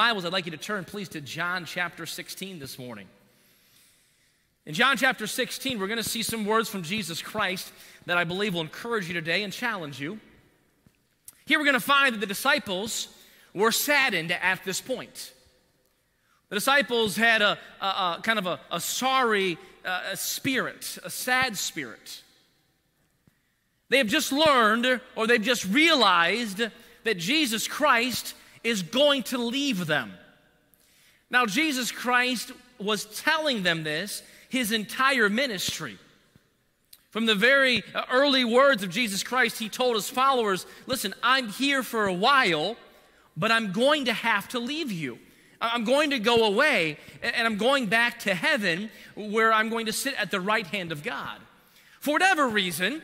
Bibles, I'd like you to turn, please, to John chapter 16 this morning. In John chapter 16, we're going to see some words from Jesus Christ that I believe will encourage you today and challenge you. Here we're going to find that the disciples were saddened at this point. The disciples had a, a, a kind of a, a sorry uh, spirit, a sad spirit. They have just learned or they've just realized that Jesus Christ is going to leave them. Now, Jesus Christ was telling them this his entire ministry. From the very uh, early words of Jesus Christ, he told his followers, Listen, I'm here for a while, but I'm going to have to leave you. I'm going to go away, and I'm going back to heaven where I'm going to sit at the right hand of God. For whatever reason,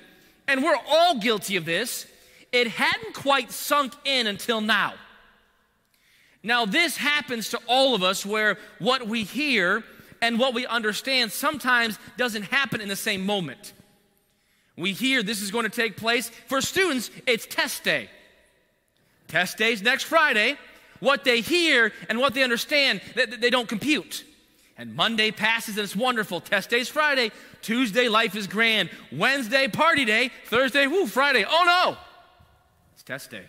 and we're all guilty of this, it hadn't quite sunk in until now. Now, this happens to all of us where what we hear and what we understand sometimes doesn't happen in the same moment. We hear this is going to take place. For students, it's test day. Test day's next Friday. What they hear and what they understand, they don't compute. And Monday passes and it's wonderful. Test day's Friday. Tuesday, life is grand. Wednesday, party day. Thursday, whoo, Friday. Oh no! It's test day.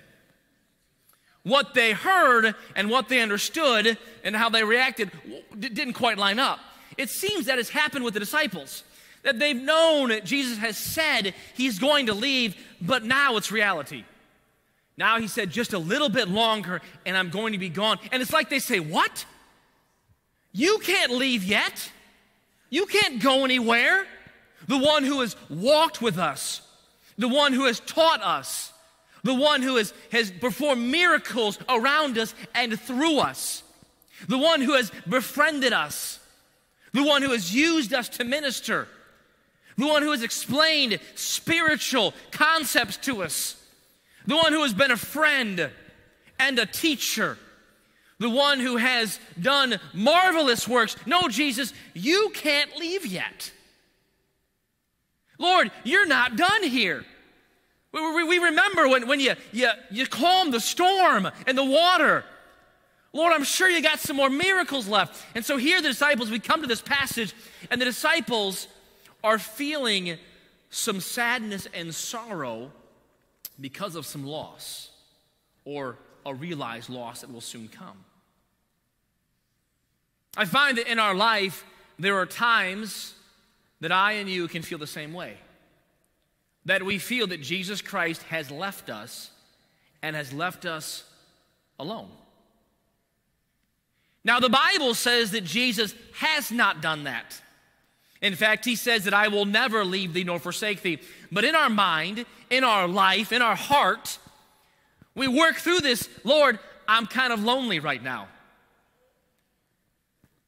What they heard and what they understood and how they reacted didn't quite line up. It seems that has happened with the disciples. That they've known Jesus has said he's going to leave, but now it's reality. Now he said, just a little bit longer and I'm going to be gone. And it's like they say, What? You can't leave yet. You can't go anywhere. The one who has walked with us, the one who has taught us, the one who has, has performed miracles around us and through us, the one who has befriended us, the one who has used us to minister, the one who has explained spiritual concepts to us, the one who has been a friend and a teacher, the one who has done marvelous works. No, Jesus, you can't leave yet. Lord, you're not done here. We, remember when, when you, you, you calm the storm and the water. Lord, I'm sure you got some more miracles left. And so here, the disciples, we come to this passage, and the disciples are feeling some sadness and sorrow because of some loss or a realized loss that will soon come. I find that in our life, there are times that I and you can feel the same way. That we feel that Jesus Christ has left us and has left us alone. Now, the Bible says that Jesus has not done that. In fact, he says that I will never leave thee nor forsake thee. But in our mind, in our life, in our heart, we work through this. Lord, I'm kind of lonely right now.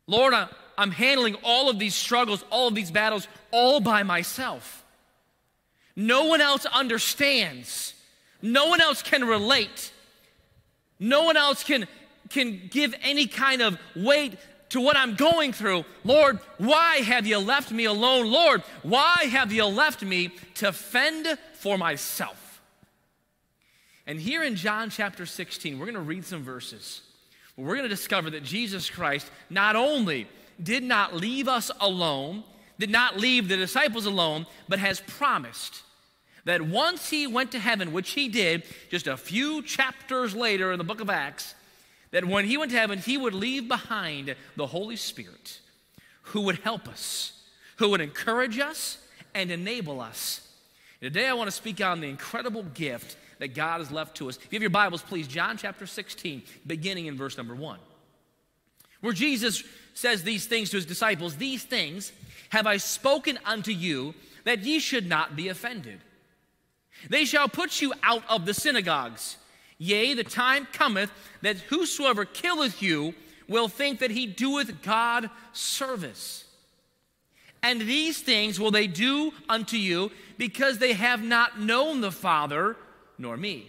Lord, I'm handling all of these struggles, all of these battles, all by myself. No one else understands. No one else can relate. No one else can, can give any kind of weight to what I'm going through. Lord, why have you left me alone? Lord, why have you left me to fend for myself? And here in John chapter 16, we're going to read some verses. We're going to discover that Jesus Christ not only did not leave us alone, did not leave the disciples alone, but has promised that once he went to heaven, which he did just a few chapters later in the book of Acts, that when he went to heaven, he would leave behind the Holy Spirit who would help us, who would encourage us and enable us. Today, I want to speak on the incredible gift that God has left to us. If you have your Bibles, please, John chapter 16, beginning in verse number 1, where Jesus says these things to his disciples These things have I spoken unto you, that ye should not be offended. They shall put you out of the synagogues. Yea, the time cometh that whosoever killeth you will think that he doeth God service. And these things will they do unto you because they have not known the Father nor me.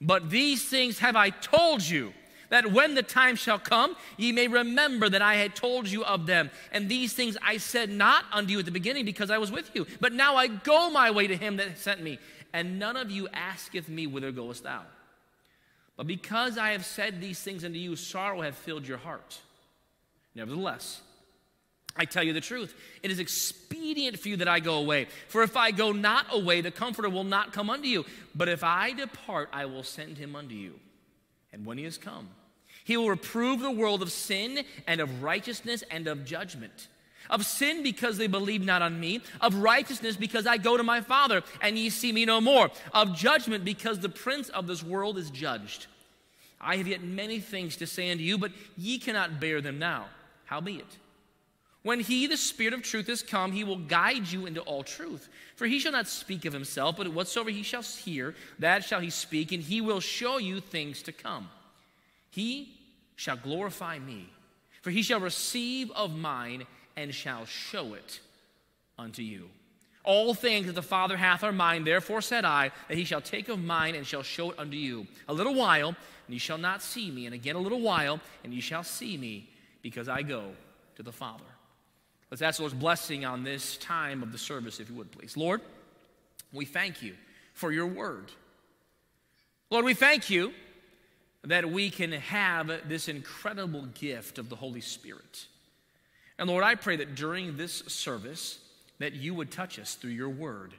But these things have I told you, that when the time shall come, ye may remember that I had told you of them. And these things I said not unto you at the beginning because I was with you. But now I go my way to him that sent me and none of you asketh me, Whither goest thou? But because I have said these things unto you, sorrow hath filled your heart. Nevertheless, I tell you the truth. It is expedient for you that I go away. For if I go not away, the Comforter will not come unto you. But if I depart, I will send him unto you. And when he has come, he will reprove the world of sin and of righteousness and of judgment. Of sin because they believe not on me, of righteousness because I go to my Father and ye see me no more, of judgment because the prince of this world is judged. I have yet many things to say unto you, but ye cannot bear them now. Howbeit, when he, the Spirit of truth, is come, he will guide you into all truth. For he shall not speak of himself, but whatsoever he shall hear, that shall he speak, and he will show you things to come. He shall glorify me, for he shall receive of mine and shall show it unto you. All things that the Father hath are mine, therefore said I, that he shall take of mine and shall show it unto you. A little while, and ye shall not see me, and again a little while, and ye shall see me, because I go to the Father. Let's ask the Lord's blessing on this time of the service, if you would, please. Lord, we thank you for your word. Lord, we thank you that we can have this incredible gift of the Holy Spirit. And Lord, I pray that during this service that you would touch us through your word.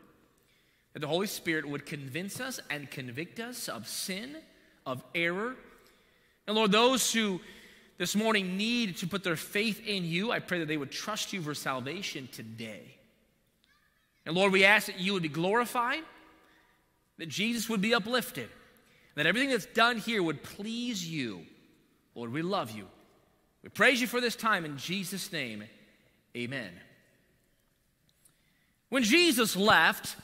That the Holy Spirit would convince us and convict us of sin, of error. And Lord, those who this morning need to put their faith in you, I pray that they would trust you for salvation today. And Lord, we ask that you would be glorified, that Jesus would be uplifted, that everything that's done here would please you. Lord, we love you. We praise you for this time in Jesus' name. Amen. When Jesus left,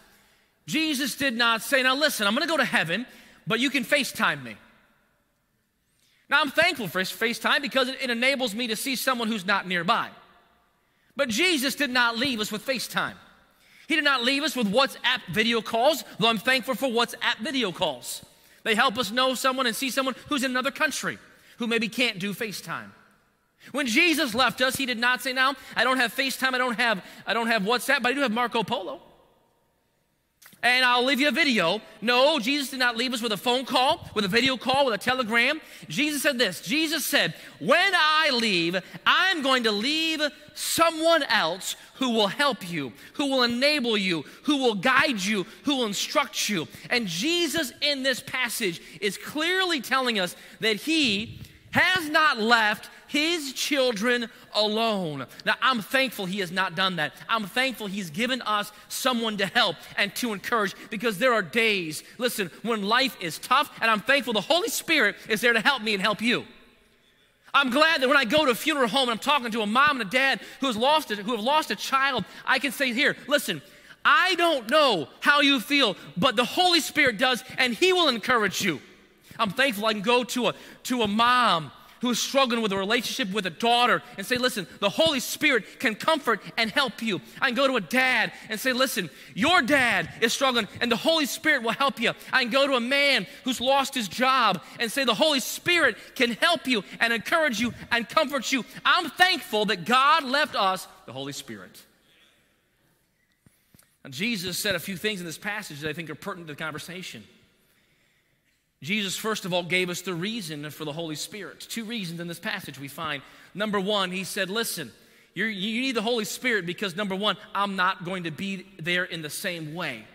Jesus did not say, Now listen, I'm going to go to heaven, but you can FaceTime me. Now, I'm thankful for his FaceTime because it, it enables me to see someone who's not nearby. But Jesus did not leave us with FaceTime. He did not leave us with WhatsApp video calls, though I'm thankful for WhatsApp video calls. They help us know someone and see someone who's in another country who maybe can't do FaceTime. When Jesus left us, he did not say, Now, I don't have FaceTime, I don't have, I don't have WhatsApp, but I do have Marco Polo and I'll leave you a video. No, Jesus did not leave us with a phone call, with a video call, with a telegram. Jesus said this Jesus said, When I leave, I'm going to leave someone else who will help you, who will enable you, who will guide you, who will instruct you. And Jesus in this passage is clearly telling us that He has not left his children alone. Now, I'm thankful he has not done that. I'm thankful he's given us someone to help and to encourage because there are days, listen, when life is tough, and I'm thankful the Holy Spirit is there to help me and help you. I'm glad that when I go to a funeral home and I'm talking to a mom and a dad who, has lost a, who have lost a child, I can say, Here, listen, I don't know how you feel, but the Holy Spirit does, and He will encourage you. I'm thankful I can go to a, to a mom who's struggling with a relationship with a daughter and say, listen, the Holy Spirit can comfort and help you. I can go to a dad and say, listen, your dad is struggling and the Holy Spirit will help you. I can go to a man who's lost his job and say, the Holy Spirit can help you and encourage you and comfort you. I'm thankful that God left us the Holy Spirit. Now, Jesus said a few things in this passage that I think are pertinent to the conversation. Jesus, first of all, gave us the reason for the Holy Spirit. Two reasons in this passage we find. Number one, he said, Listen, you need the Holy Spirit because, number one, I'm not going to be there in the same way.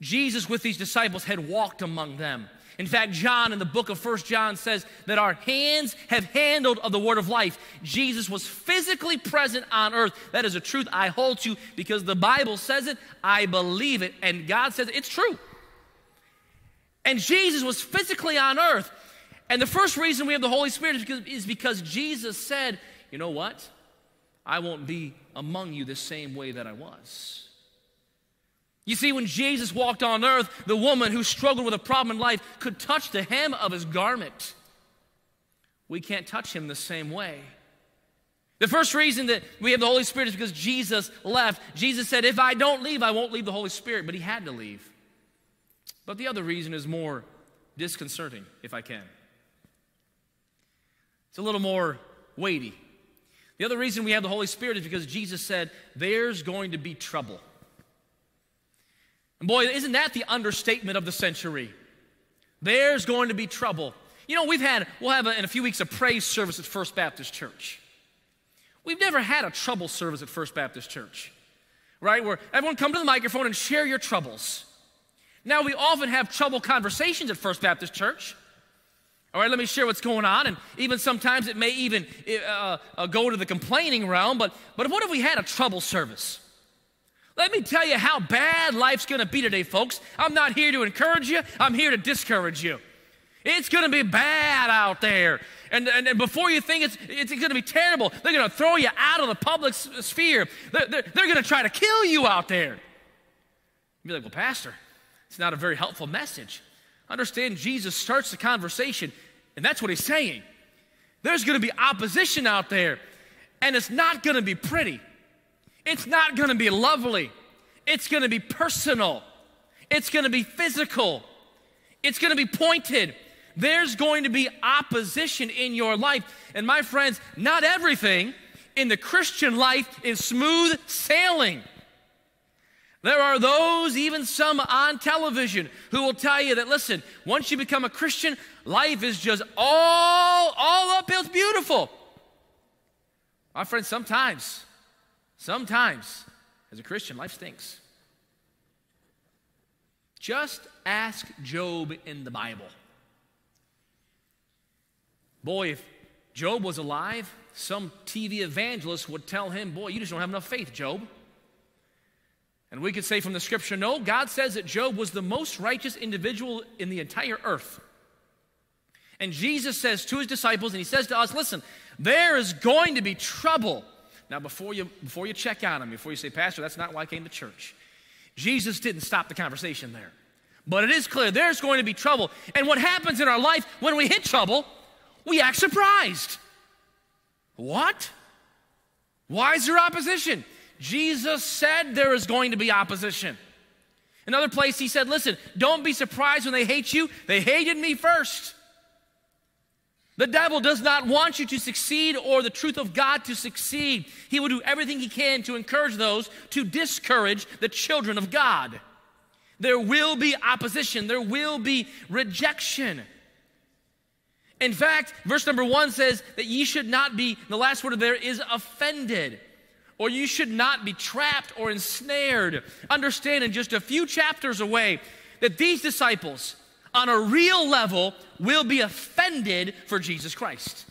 Jesus, with these disciples, had walked among them. In fact, John in the book of First John says that our hands have handled of the word of life. Jesus was physically present on earth. That is a truth I hold to because the Bible says it, I believe it, and God says it. it's true. And Jesus was physically on earth. And the first reason we have the Holy Spirit is because, is because Jesus said, You know what? I won't be among you the same way that I was. You see, when Jesus walked on earth, the woman who struggled with a problem in life could touch the hem of his garment. We can't touch him the same way. The first reason that we have the Holy Spirit is because Jesus left. Jesus said, If I don't leave, I won't leave the Holy Spirit, but he had to leave. But the other reason is more disconcerting, if I can. It's a little more weighty. The other reason we have the Holy Spirit is because Jesus said, There's going to be trouble. And boy, isn't that the understatement of the century? There's going to be trouble. You know, we've had, we'll have a, in a few weeks a praise service at First Baptist Church. We've never had a trouble service at First Baptist Church, right? Where everyone come to the microphone and share your troubles. Now, we often have trouble conversations at First Baptist Church. All right, let me share what's going on. And even sometimes it may even uh, uh, go to the complaining realm. But, but what if we had a trouble service? Let me tell you how bad life's gonna be today, folks. I'm not here to encourage you, I'm here to discourage you. It's gonna be bad out there. And, and, and before you think it's, it's gonna be terrible, they're gonna throw you out of the public sphere. They're, they're, they're gonna try to kill you out there. You'd be like, well, Pastor, it's not a very helpful message. Understand, Jesus starts the conversation, and that's what he's saying. There's gonna be opposition out there, and it's not gonna be pretty. It's not gonna be lovely. It's gonna be personal. It's gonna be physical. It's gonna be pointed. There's going to be opposition in your life. And my friends, not everything in the Christian life is smooth sailing. There are those, even some on television, who will tell you that, listen, once you become a Christian, life is just all, all uphill. It's beautiful. My friends, sometimes Sometimes, as a Christian, life stinks. Just ask Job in the Bible. Boy, if Job was alive, some TV evangelist would tell him, Boy, you just don't have enough faith, Job. And we could say from the scripture, no, God says that Job was the most righteous individual in the entire earth. And Jesus says to his disciples, and he says to us, Listen, there is going to be trouble now, before you, before you check out on me, before you say, Pastor, that's not why I came to church, Jesus didn't stop the conversation there. But it is clear there's going to be trouble. And what happens in our life when we hit trouble, we act surprised. What? Why is there opposition? Jesus said there is going to be opposition. Another place he said, Listen, don't be surprised when they hate you. They hated me first. The devil does not want you to succeed or the truth of God to succeed. He will do everything he can to encourage those to discourage the children of God. There will be opposition, there will be rejection. In fact, verse number one says that ye should not be, the last word of there is offended, or you should not be trapped or ensnared. Understand in just a few chapters away that these disciples, on a real level will be offended for Jesus Christ.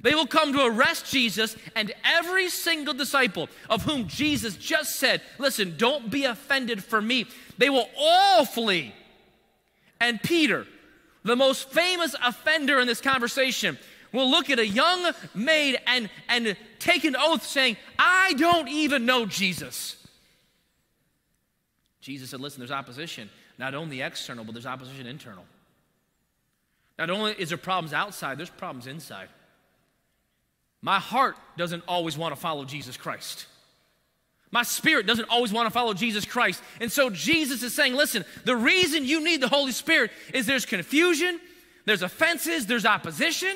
They will come to arrest Jesus, and every single disciple of whom Jesus just said, Listen, don't be offended for me, they will all flee. And Peter, the most famous offender in this conversation, will look at a young maid and, and take an oath saying, I don't even know Jesus. Jesus said, Listen, there's opposition not only external, but there's opposition internal. Not only is there problems outside, there's problems inside. My heart doesn't always want to follow Jesus Christ. My spirit doesn't always want to follow Jesus Christ. And so Jesus is saying, listen, the reason you need the Holy Spirit is there's confusion, there's offenses, there's opposition,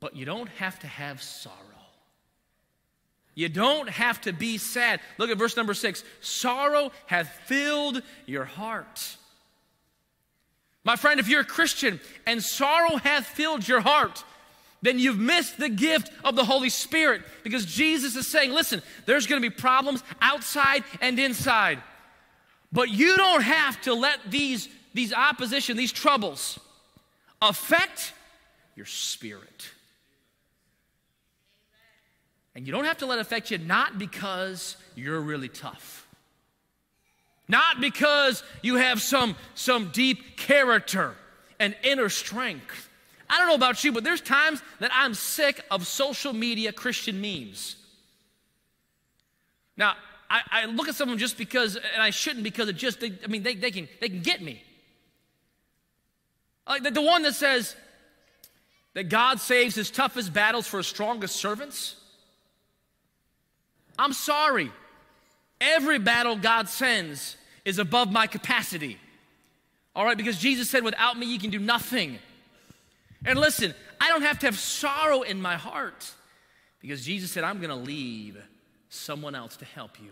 but you don't have to have sorrow. You don't have to be sad. Look at verse number six. Sorrow hath filled your heart. My friend, if you're a Christian and sorrow hath filled your heart, then you've missed the gift of the Holy Spirit because Jesus is saying, listen, there's going to be problems outside and inside. But you don't have to let these, these opposition, these troubles affect your spirit. And you don't have to let it affect you not because you're really tough. Not because you have some, some deep character and inner strength. I don't know about you, but there's times that I'm sick of social media Christian memes. Now, I, I look at some of them just because, and I shouldn't because it just, they, I mean, they, they, can, they can get me. Like the, the one that says that God saves his toughest battles for his strongest servants. I'm sorry. Every battle God sends is above my capacity. All right, because Jesus said, without me, you can do nothing. And listen, I don't have to have sorrow in my heart because Jesus said, I'm going to leave someone else to help you.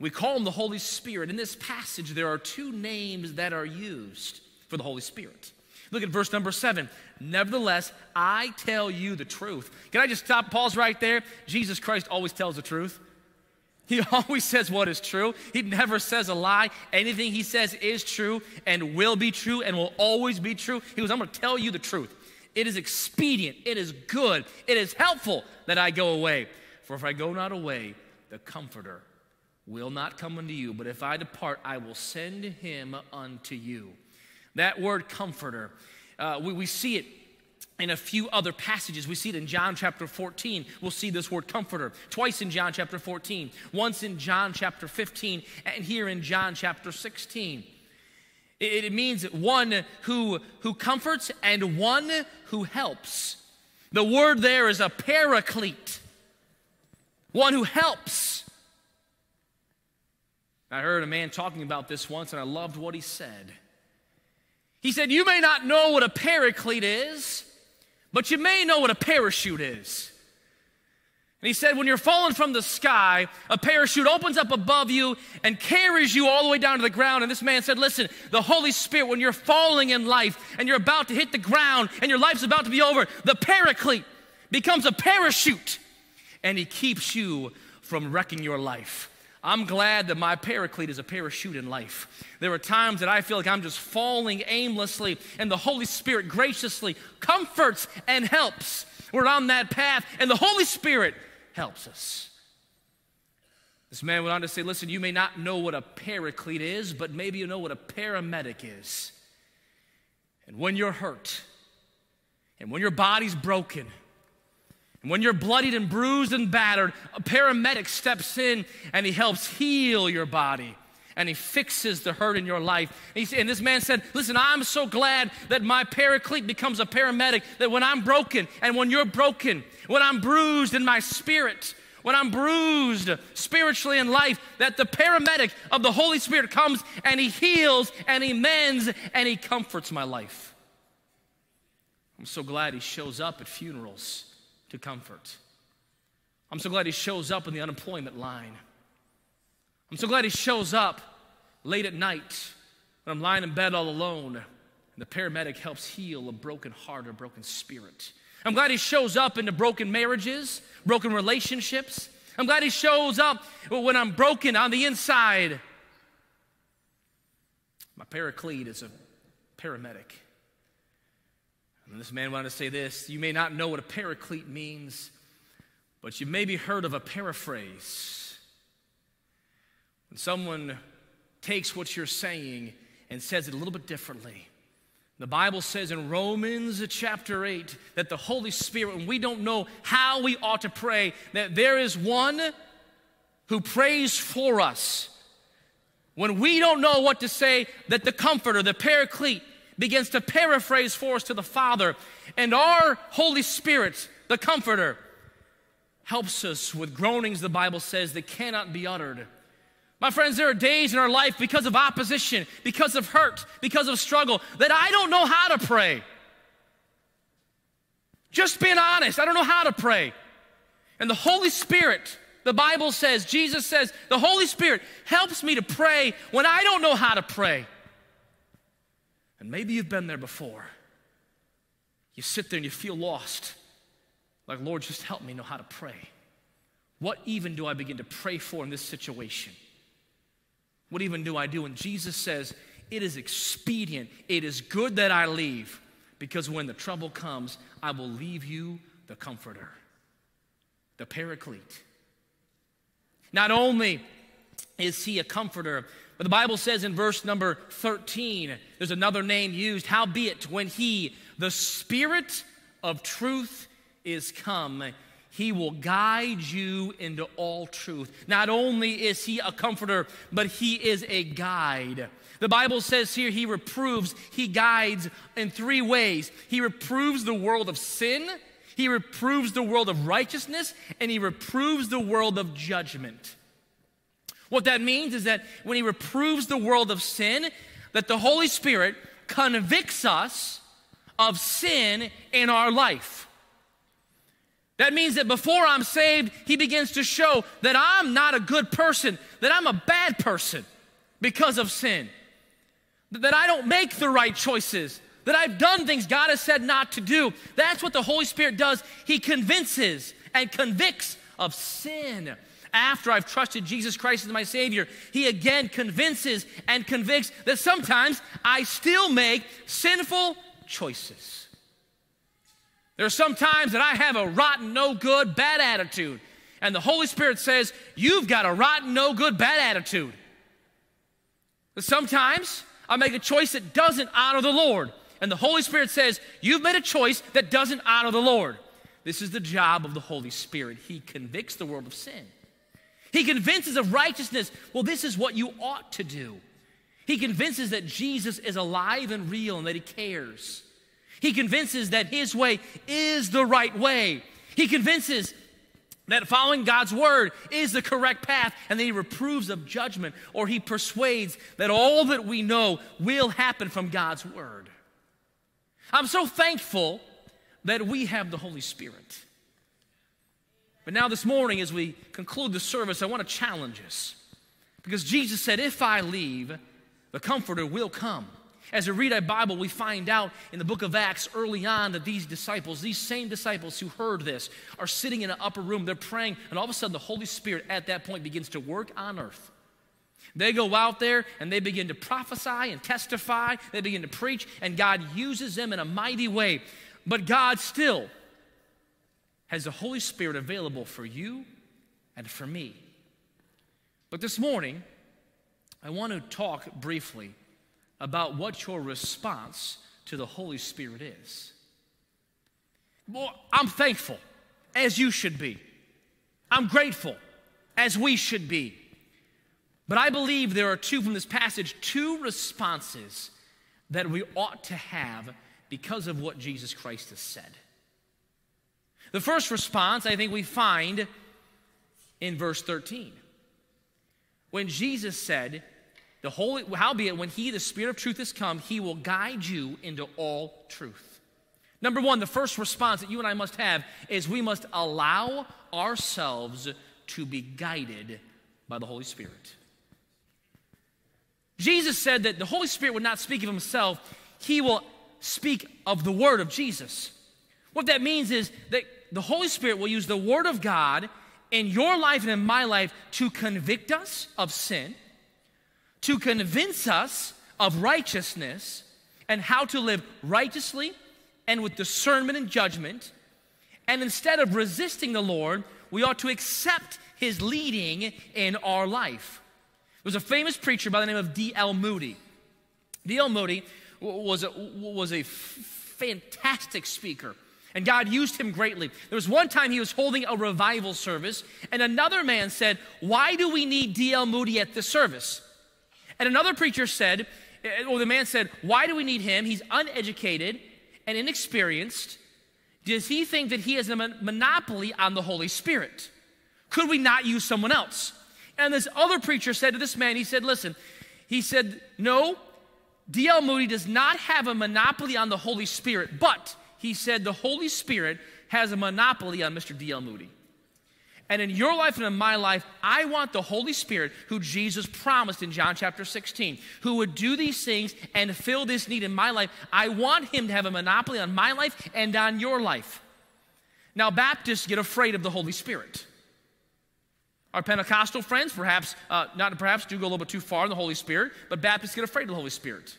We call him the Holy Spirit. In this passage, there are two names that are used. for the Holy Spirit. Look at verse number seven. Nevertheless, I tell you the truth. Can I just stop, pause right there? Jesus Christ always tells the truth. He always says what is true. He never says a lie. Anything he says is true and will be true and will always be true. He goes, I'm going to tell you the truth. It is expedient, it is good, it is helpful that I go away. For if I go not away, the Comforter will not come unto you. But if I depart, I will send him unto you. That word comforter, uh, we, we see it in a few other passages. We see it in John chapter 14. We'll see this word comforter twice in John chapter 14, once in John chapter 15, and here in John chapter 16. It, it means one who, who comforts and one who helps. The word there is a paraclete, one who helps. I heard a man talking about this once, and I loved what he said. He said, You may not know what a paraclete is, but you may know what a parachute is. And he said, when you're falling from the sky, a parachute opens up above you and carries you all the way down to the ground. And this man said, Listen, the Holy Spirit, when you're falling in life and you're about to hit the ground and your life's about to be over, the paraclete becomes a parachute and he keeps you from wrecking your life. I'm glad that my paraclete is a parachute in life. There are times that I feel like I'm just falling aimlessly, and the Holy Spirit graciously comforts and helps. We're on that path, and the Holy Spirit helps us. This man went on to say, Listen, you may not know what a paraclete is, but maybe you know what a paramedic is. And when you're hurt, and when your body's broken, and when you're bloodied and bruised and battered, a paramedic steps in and he helps heal your body and he fixes the hurt in your life. And, he, and, this man said, Listen, I'm so glad that my paraclete becomes a paramedic, that when I'm broken and when you're broken, when I'm bruised in my spirit, when I'm bruised spiritually in life, that the paramedic of the Holy Spirit comes and he heals and he mends and he comforts my life. I'm so glad he shows up at funerals to comfort. I'm so glad he shows up in the unemployment line. I'm so glad he shows up late at night when I'm lying in bed all alone and the paramedic helps heal a broken heart or broken spirit. I'm glad he shows up into broken marriages, broken relationships. I'm glad he shows up when I'm broken on the inside. My paraclete is a paramedic. And this man wanted to say this You may not know what a paraclete means, but you maybe heard of a paraphrase. When someone takes what you're saying and says it a little bit differently. The Bible says in Romans chapter 8 that the Holy Spirit, when we don't know how we ought to pray, that there is one who prays for us. When we don't know what to say, that the Comforter, the Paraclete, begins to paraphrase for us to the Father. And our Holy Spirit, the Comforter, helps us with groanings, the Bible says, that cannot be uttered. My friends, there are days in our life because of opposition, because of hurt, because of struggle, that I don't know how to pray. Just being honest, I don't know how to pray. And the Holy Spirit, the Bible says, Jesus says, the Holy Spirit helps me to pray when I don't know how to pray. And maybe you've been there before. You sit there and you feel lost. Like, Lord, just help me know how to pray. What even do I begin to pray for in this situation? What even do I do? And Jesus says, It is expedient, it is good that I leave, because when the trouble comes, I will leave you the comforter, the paraclete. Not only is he a comforter, but the Bible says in verse number 13, there's another name used. Howbeit, when he, the Spirit of truth, is come, he will guide you into all truth. Not only is he a comforter, but he is a guide. The Bible says here he reproves, he guides in three ways. He reproves the world of sin, he reproves the world of righteousness, and he reproves the world of judgment. What that means is that when he reproves the world of sin, that the Holy Spirit convicts us of sin in our life. That means that before I'm saved, he begins to show that I'm not a good person, that I'm a bad person because of sin. that I don't make the right choices, that I've done things God has said not to do. That's what the Holy Spirit does. He convinces and convicts of sin. After I've trusted Jesus Christ as my Savior, He again convinces and convicts that sometimes I still make sinful choices. There are some times that I have a rotten, no good, bad attitude. And the Holy Spirit says, You've got a rotten, no good, bad attitude. But sometimes I make a choice that doesn't honor the Lord. And the Holy Spirit says, You've made a choice that doesn't honor the Lord. This is the job of the Holy Spirit. He convicts the world of sin, He convinces of righteousness. Well, this is what you ought to do. He convinces that Jesus is alive and real and that He cares. He convinces that His way is the right way. He convinces that following God's word is the correct path, and then he reproves of judgment, or he persuades that all that we know will happen from God's word. I'm so thankful that we have the Holy Spirit. But now, this morning, as we conclude the service, I want to challenge us. Because Jesus said, If I leave, the Comforter will come. As we read our Bible, we find out in the book of Acts early on that these disciples, these same disciples who heard this, are sitting in an upper room, they're praying, and all of a sudden the Holy Spirit at that point begins to work on earth. They go out there and they begin to prophesy and testify, they begin to preach, and God uses them in a mighty way. But God still has the Holy Spirit available for you and for me. But this morning, I want to talk briefly about what your response to the Holy Spirit is. Well, I'm thankful, as you should be. I'm grateful, as we should be. But I believe there are two from this passage, two responses that we ought to have because of what Jesus Christ has said. The first response I think we find in verse 13. When Jesus said, the Holy, howbeit, when He, the Spirit of truth, has come, He will guide you into all truth. Number one, the first response that you and I must have is we must allow ourselves to be guided by the Holy Spirit. Jesus said that the Holy Spirit would not speak of Himself, He will speak of the Word of Jesus. What that means is that the Holy Spirit will use the Word of God in your life and in my life to convict us of sin to convince us of righteousness and how to live righteously and with discernment and judgment. And instead of resisting the Lord, we ought to accept his leading in our life. There was a famous preacher by the name of D.L. Moody. D.L. Moody was a, was a fantastic speaker, and God used him greatly. There was one time he was holding a revival service, and another man said, Why do we need D.L. Moody at this service? And another preacher said, eh, or the man said, Why do we need him? He's uneducated and inexperienced. Does he think that he has a monopoly on the Holy Spirit? Could we not use someone else? And this other preacher said to this man, he said, Listen, he said, No, D.L. Moody does not have a monopoly on the Holy Spirit, but he said the Holy Spirit has a monopoly on Mr. D.L. Moody. And in your life and in my life, I want the Holy Spirit, who Jesus promised in John chapter 16, who would do these things and fill this need in my life. I want him to have a monopoly on my life and on your life. Now, Baptists get afraid of the Holy Spirit. Our Pentecostal friends, perhaps, uh, not perhaps, do go a little bit too far in the Holy Spirit, but Baptists get afraid of the Holy Spirit.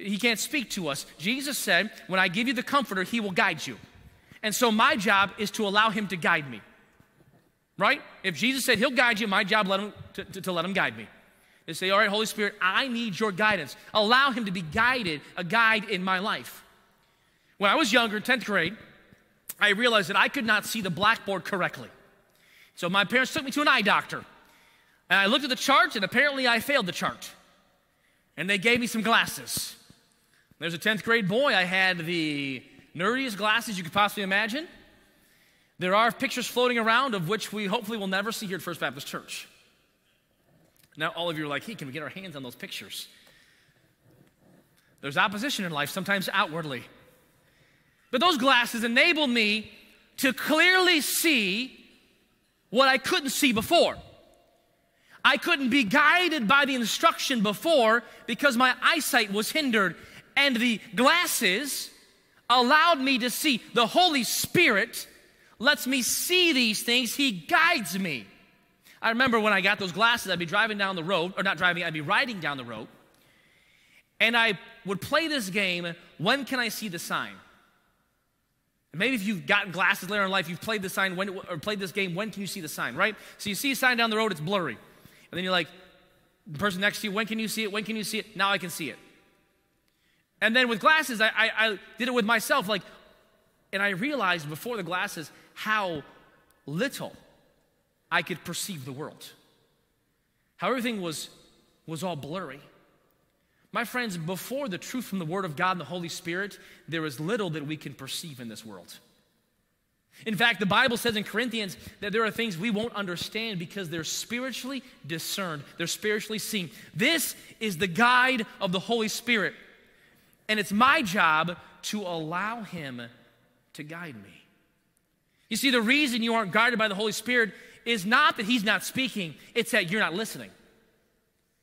He can't speak to us. Jesus said, When I give you the Comforter, He will guide you. And so my job is to allow Him to guide me right? If Jesus said he'll guide you, my job let him, to, to, to let him guide me. They say, all right, Holy Spirit, I need your guidance. Allow him to be guided, a guide in my life. When I was younger, 10th grade, I realized that I could not see the blackboard correctly. So my parents took me to an eye doctor. And I looked at the chart, and apparently I failed the chart. And they gave me some glasses. There's a 10th grade boy. I had the nerdiest glasses you could possibly imagine. There are pictures floating around of which we hopefully will never see here at First Baptist Church. Now, all of you are like, hey, can we get our hands on those pictures? There's opposition in life, sometimes outwardly. But those glasses enabled me to clearly see what I couldn't see before. I couldn't be guided by the instruction before because my eyesight was hindered. And the glasses allowed me to see. The Holy Spirit lets me see these things, He guides me. I remember when I got those glasses, I'd be driving down the road, or not driving, I'd be riding down the road, and I would play this game, When Can I See the Sign? Maybe if you've gotten glasses later in life, you've played the sign when, or played this game. When can you see the sign? Right? So you see a sign down the road, it's blurry, and then you're like, the person next to you, when can you see it? When can you see it? Now I can see it. And then with glasses, I, I, I did it with myself, like, and I realized before the glasses how little I could perceive the world. How everything was, was all blurry. My friends, before the truth from the Word of God and the Holy Spirit, there is little that we can perceive in this world. In fact, the Bible says in Corinthians that there are things we won't understand because they're spiritually discerned, they're spiritually seen. This is the guide of the Holy Spirit. And it's my job to allow Him to guide me. You see, the reason you aren't guided by the Holy Spirit is not that He's not speaking, it's that you're not listening.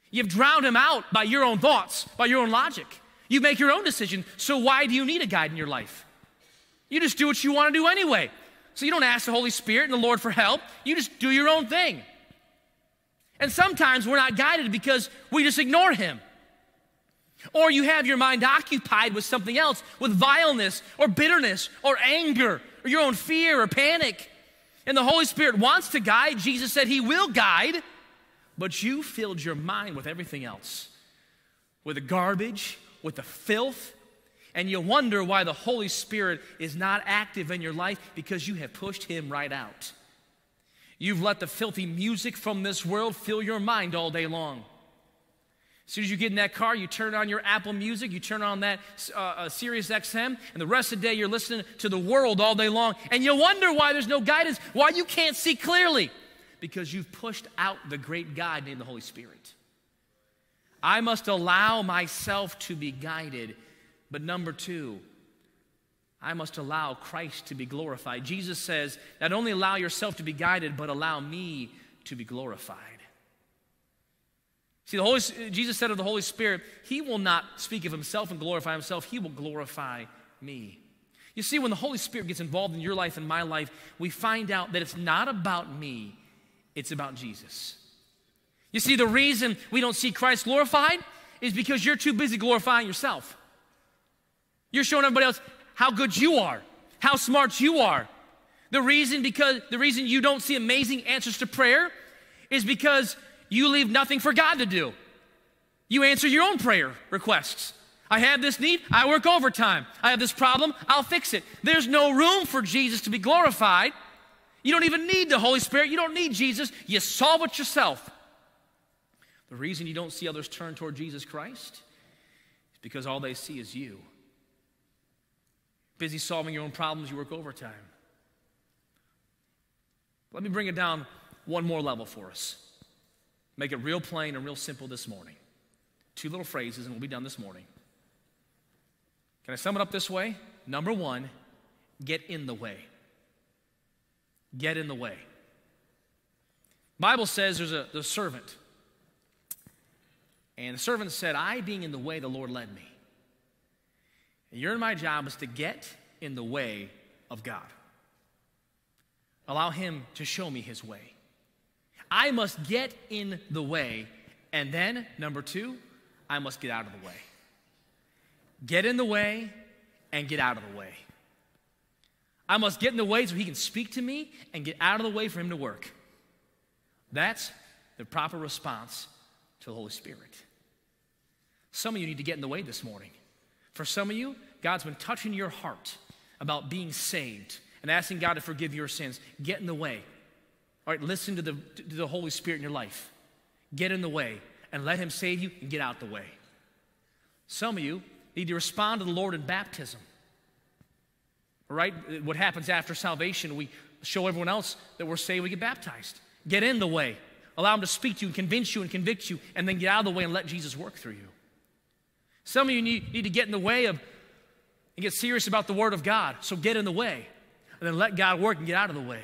You've drowned Him out by your own thoughts, by your own logic. You make your own decision, so why do you need a guide in your life? You just do what you want to do anyway. So you don't ask the Holy Spirit and the Lord for help, you just do your own thing. And sometimes we're not guided because we just ignore Him. Or you have your mind occupied with something else, with vileness or bitterness or anger or your own fear or panic. And the Holy Spirit wants to guide. Jesus said He will guide, but you filled your mind with everything else with the garbage, with the filth, and you wonder why the Holy Spirit is not active in your life because you have pushed Him right out. You've let the filthy music from this world fill your mind all day long. As soon as you get in that car, you turn on your Apple Music, you turn on that uh, uh, Sirius XM, and the rest of the day you're listening to the world all day long, and you wonder why there's no guidance, why you can't see clearly, because you've pushed out the great guide named the Holy Spirit. I must allow myself to be guided, but number two, I must allow Christ to be glorified. Jesus says, not only allow yourself to be guided, but allow me to be glorified. See, the Holy, Jesus said of the Holy Spirit, He will not speak of Himself and glorify Himself, He will glorify me. You see, when the Holy Spirit gets involved in your life and my life, we find out that it's not about me, it's about Jesus. You see, the reason we don't see Christ glorified is because you're too busy glorifying yourself. You're showing everybody else how good you are, how smart you are. The reason because the reason you don't see amazing answers to prayer is because you leave nothing for God to do. You answer your own prayer requests. I have this need, I work overtime. I have this problem, I'll fix it. There's no room for Jesus to be glorified. You don't even need the Holy Spirit, you don't need Jesus, you solve it yourself. The reason you don't see others turn toward Jesus Christ is because all they see is you. Busy solving your own problems, you work overtime. Let me bring it down one more level for us. Make it real plain and real simple this morning. Two little phrases, and we'll be done this morning. Can I sum it up this way? Number one, get in the way. Get in the way. Bible says there's a, a servant. And the servant said, I being in the way, the Lord led me. And your and my job is to get in the way of God. Allow Him to show me His way. I must get in the way. And then, number two, I must get out of the way. Get in the way and get out of the way. I must get in the way so he can speak to me and get out of the way for him to work. That's the proper response to the Holy Spirit. Some of you need to get in the way this morning. For some of you, God's been touching your heart about being saved and asking God to forgive your sins. Get in the way. All right, listen to the, to the Holy Spirit in your life. Get in the way and let Him save you and get out the way. Some of you need to respond to the Lord in baptism. All right? What happens after salvation, we show everyone else that we're saved, we get baptized. Get in the way. Allow Him to speak to you and convince you and convict you, and then get out of the way and let Jesus work through you. Some of you need, need to get in the way of and get serious about the Word of God. So get in the way, and then let God work and get out of the way.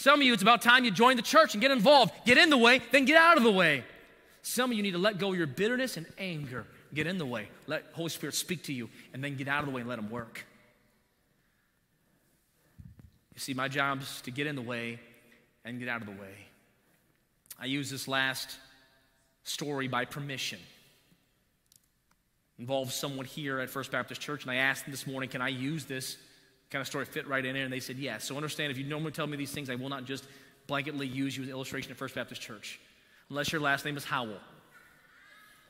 Some of you, it's about time you join the church and get involved. Get in the way, then get out of the way. Some of you need to let go of your bitterness and anger. Get in the way. Let Holy Spirit speak to you, and then get out of the way and let Him work. You see, my job is to get in the way and get out of the way. I use this last story by permission. Involves someone here at First Baptist Church, and I asked them this morning, can I use this kind of story fit right in there? And they said yes. So understand if you normally tell me these things, I will not just blanketly use you as an illustration at First Baptist Church, unless your last name is Howell.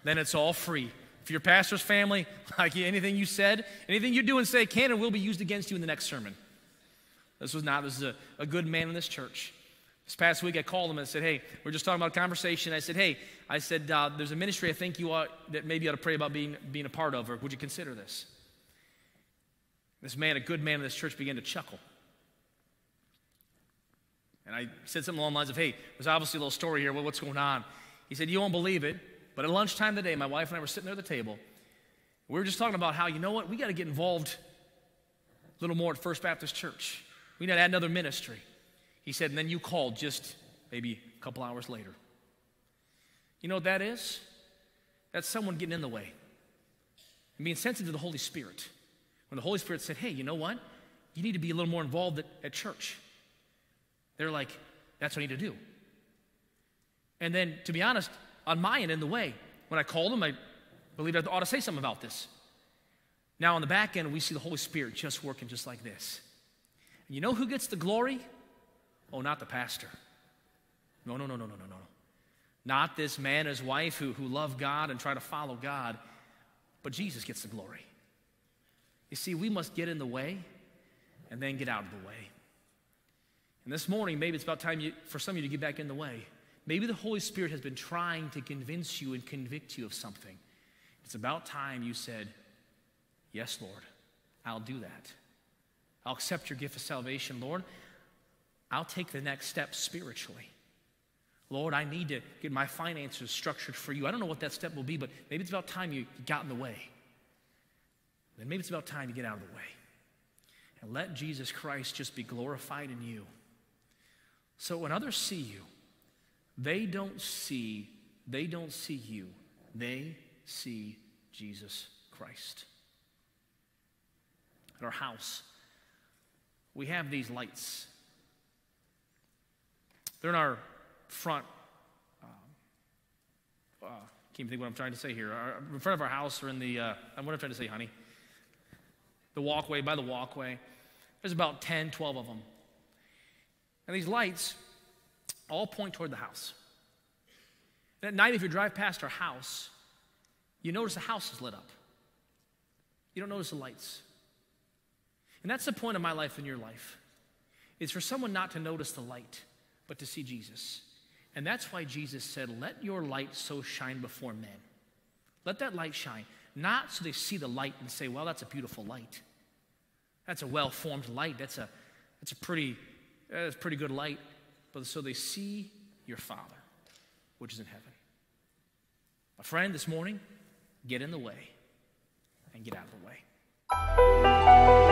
Then it's all free. If your pastor's family, like anything you said, anything you do and say can and will be used against you in the next sermon. This was not, this is a, a good man in this church. This past week, I called him and said, Hey, we're just talking about a conversation. I said, Hey, I said, uh, there's a ministry I think you ought, that maybe you ought to pray about being, being a part of, or would you consider this? This man, a good man in this church, began to chuckle. And I said something along the lines of, Hey, there's obviously a little story here. Well, what's going on? He said, You won't believe it, but at lunchtime today, my wife and I were sitting there at the table. We were just talking about how, you know what, we got to get involved a little more at First Baptist Church. We need to add another ministry. He said, and then you called just maybe a couple hours later. You know what that is? That's someone getting in the way and being sensitive to the Holy Spirit. When the Holy Spirit said, hey, you know what? You need to be a little more involved at, at church. They're like, that's what I need to do. And then, to be honest, on my end, in the way, when I called them, I believed I ought to say something about this. Now, on the back end, we see the Holy Spirit just working just like this. And you know who gets the glory? Oh, not the pastor. No, no, no, no, no, no, no. Not this man and his wife who, who love God and try to follow God, but Jesus gets the glory. You see, we must get in the way and then get out of the way. And this morning, maybe it's about time you, for some of you to get back in the way. Maybe the Holy Spirit has been trying to convince you and convict you of something. It's about time you said, Yes, Lord, I'll do that. I'll accept your gift of salvation, Lord. I'll take the next step spiritually. Lord, I need to get my finances structured for you. I don't know what that step will be, but maybe it's about time you got in the way. Then maybe it's about time you get out of the way. And let Jesus Christ just be glorified in you. So when others see you, they don't see, they don't see you. They see Jesus Christ. At our house, we have these lights. They're in our front. Uh, uh, can't even think what I'm trying to say here. Our, in front of our house, or in the. Uh, what I'm trying to say, honey. The walkway by the walkway. There's about 10, 12 of them. And these lights all point toward the house. And at night, if you drive past our house, you notice the house is lit up. You don't notice the lights. And that's the point of my life and your life. Is for someone not to notice the light, but to see Jesus. And that's why Jesus said, Let your light so shine before men. Let that light shine. Not so they see the light and say, Well, that's a beautiful light. That's a well formed light. That's a, that's a pretty, that's pretty good light. But so they see your Father, which is in heaven. My friend, this morning, get in the way and get out of the way.